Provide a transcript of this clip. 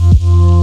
you